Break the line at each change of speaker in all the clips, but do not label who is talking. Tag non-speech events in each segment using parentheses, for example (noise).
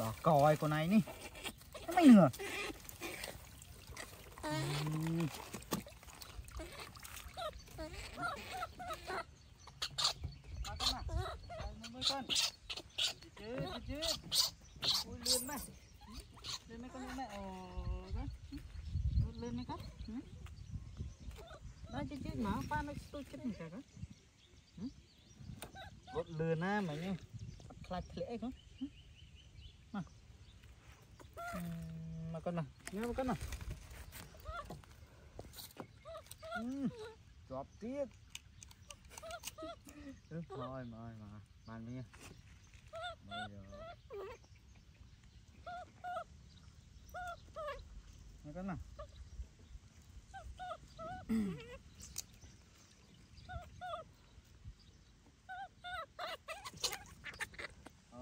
ដល់កឲ្យកូនឯងនេះមិននឿលឿនណាមិញខ្លាចធ្លាក់អីគាត់ bakana. Nya bakana. Ừ, chọp tiếp. tiếc, thôi mà ơi mà. Bạn đi. Bây giờ. Nya bakana.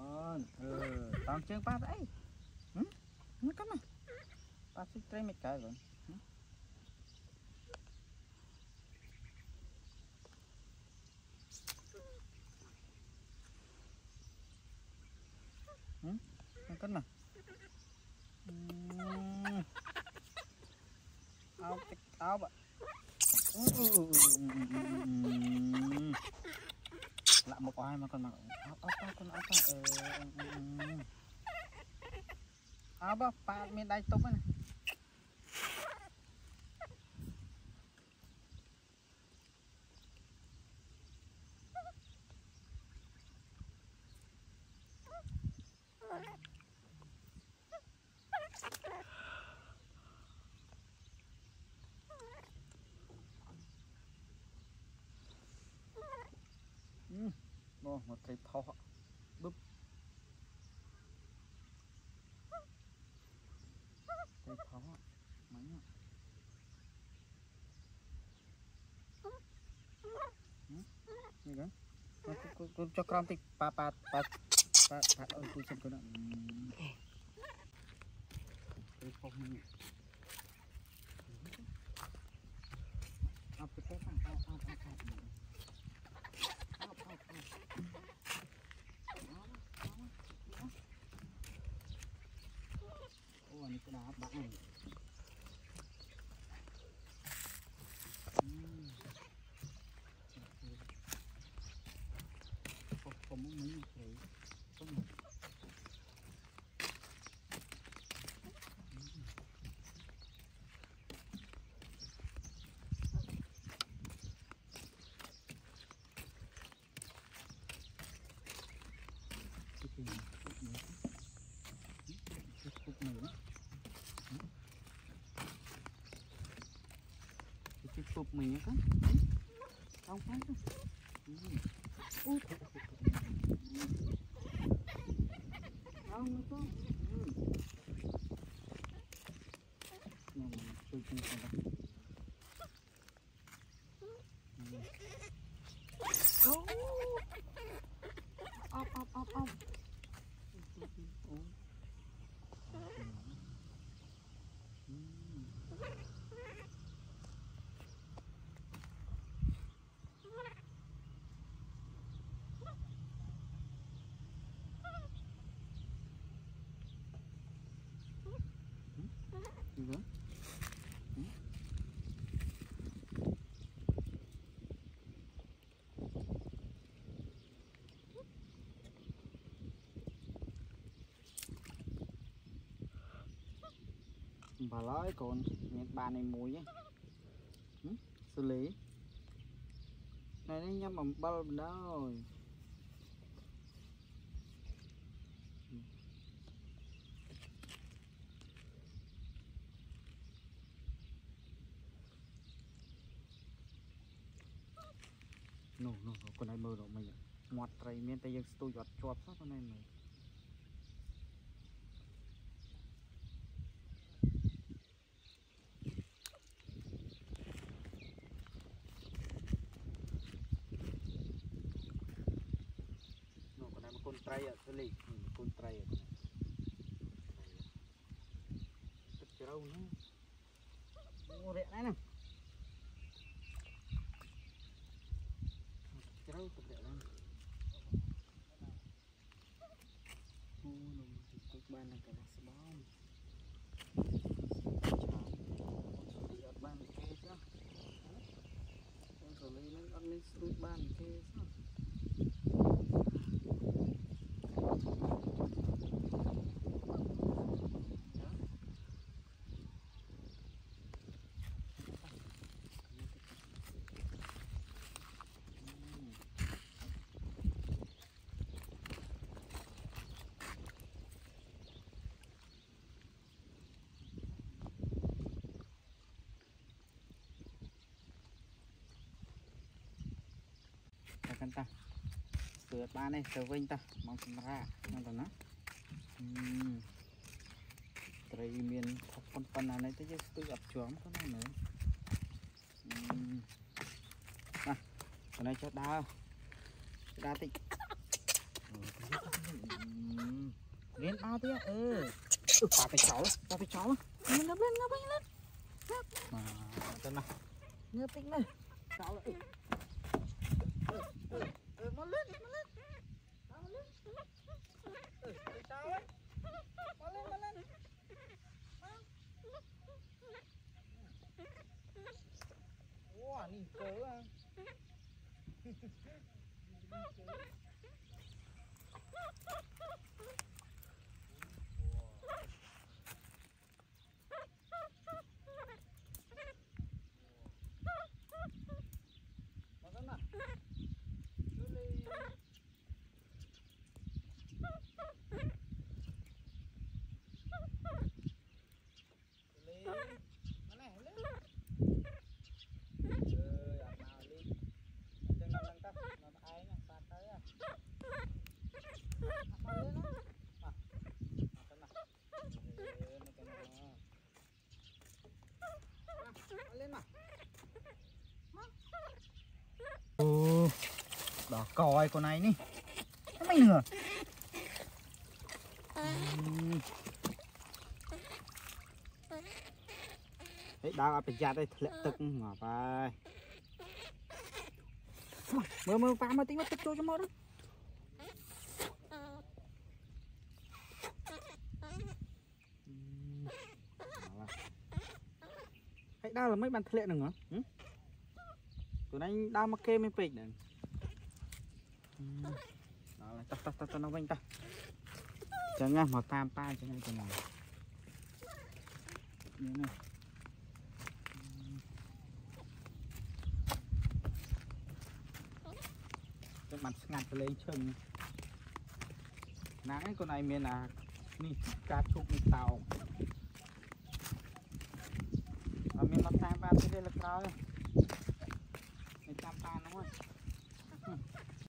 nào, ừ, toàn chương ba đấy. Ừ, nó cắm này. Passa o trem cá, velho. Hum? Não cana. Ao, ao, bạ. Lạ một ai mà con mặc. áo, áo con áo con. Ờ, ừ, ừ, ừ. áo bạ, pa, mình đai tôm này. 어, 어떻게 파워. 묵. 어떻게 파워. 많이. 응? 이거? con cho con thì pa pa pa pa pa ơi tôi xem cái này cái nào bãi Tụp mình nhá con Không khác không Ui thật Không nó có Nào mà tôi không có អំបិលហើយកូនមានបានតែមួយទេសូលីថ្ងៃនេះញ៉ាំអំបិលបណ្ដោយនោះនោះកូនឯងមើលដល់មិញមាត់ត្រីមានតែយើងស្ទូចអត់ជាប់សោះកូនឯងមើលត្រីអត់ស្លីកូនត្រីអត់ទឹកជ្រៅហ្នឹងអូរាក់ណាស់ណាជ្រៅទឹករាក់ណាស់អូនំទឹកបានតែកន្លះស្បោមអត់បានគេចាអូនកលីនឹងអត់មានស្រួចបានគេទេតែកាន់តាធ្វើអត់បានទេទៅវិញតាមកសម្រាប់ហ្នឹងទៅណាត្រីមានខុសប៉ុនប៉ុណ្ណានេះទៅយើងស្ទើរអត់ជាប់ទៅណាមើលណាកន្លែងចុះដើរដើរតិចរៀនអោទៀតអឺប៉ាទៅចោលប៉ាទៅចោលងើបងើបងើបងើបមកទៅណាងើបតិចមើលចោលអឺ ừ, ừ một lướt một lướt một lướt ừ, sao ấy một lên một lên wow nhìn cớ à (laughs) nhìn cớ អូដល់កឲ្យកូនឯងនេះមិននឿហេដើរអត់ប្រយ័ត្នទេធ្លាក់ទឹកងាប់ហើយមើលមើលប៉ាមើលតិចមកទឹកចូលចូលមកទៅហេដើរល្មិចបានធ្លាក់នឹងហ៎ខ្លួនឯងដើរមកគេមិនពេកហ្នឹងដល់តោះតោះតោះទៅនោះវិញតោះចឹងណាមកតាមប៉ាចឹងទៅណានេះណាឹងបានស្ងាត់ទៅលេងឈឹងណាស់ឯងខ្លួនឯងមានអានេះការឈប់នេះតោអត់មានមកតាមបានទេលើក្រោយ one.